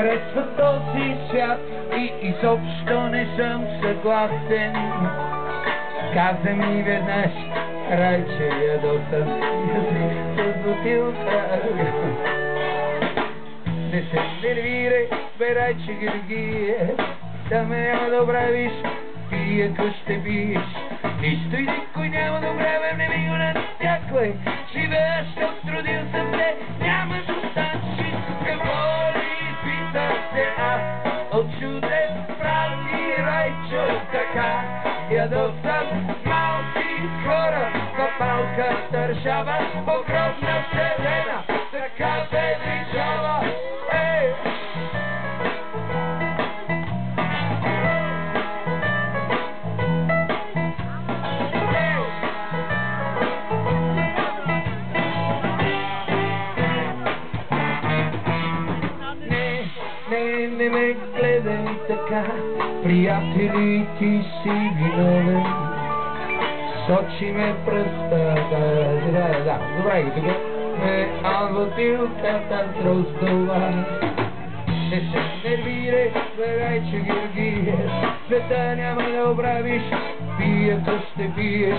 харесва този свят и изобщо не съм съгласен. Каза ми веднъж, райче ядосан, с бутилка. Не се нервирай, бе райче Георгие, да ме няма да правиш, пие ако ще биеш. Нищо и никой няма да правя, не ми го натяклай, райчо така, ядосан малки хора, в малка държава, огромна вселена, така. Приятели, ти си виновен. Сочи ме пръста, да, да, да, добре ги тук. Ме албатилката тростова. Не се нервирай, гледай, че Георгие, света няма да оправиш, пието ще пиеш,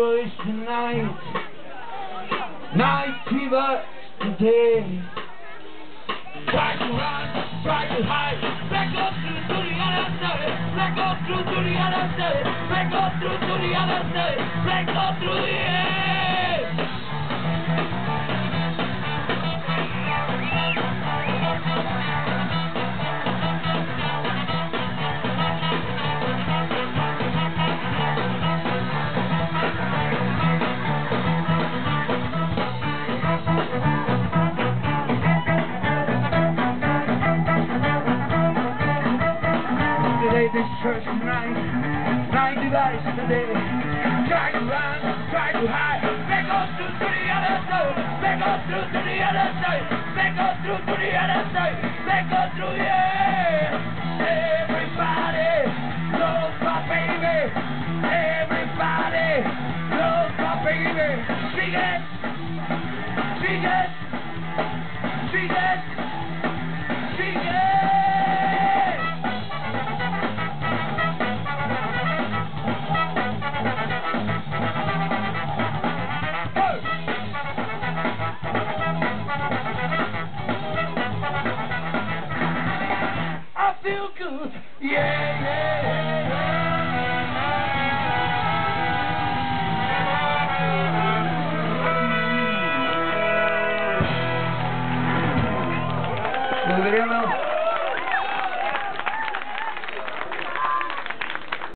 choice tonight. Night fever today. Back to rise, back to high. Back up to the booty and I said it. Back up through booty and I said. Back up through booty and I said. Back up through the air. This first night, night device today. Try to run, try to hide. Back up through to the other side. Back up through to the other side. Back up through to the other side. Back up through, yeah. Everybody knows my baby. Everybody my baby. Sing it. feel good. Yeah, yeah, yeah, yeah.